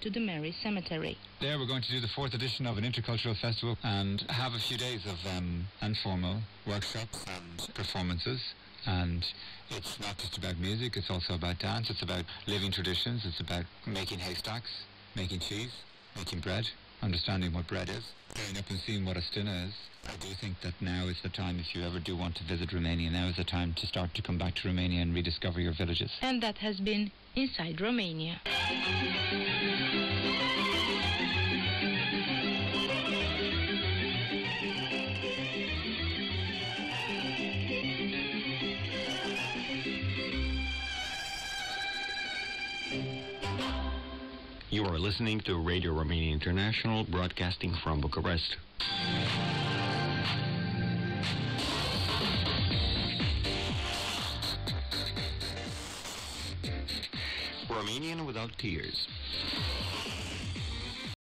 to the Merry Cemetery. There we're going to do the fourth edition of an intercultural festival and have a few days of um, informal workshops and performances. And it's not just about music, it's also about dance, it's about living traditions, it's about making haystacks, making cheese, making bread, understanding what bread is, going up and seeing what a stina is. I do think that now is the time, if you ever do want to visit Romania, now is the time to start to come back to Romania and rediscover your villages. And that has been Inside Romania. You are listening to Radio Romania International, broadcasting from Bucharest. Romanian without tears.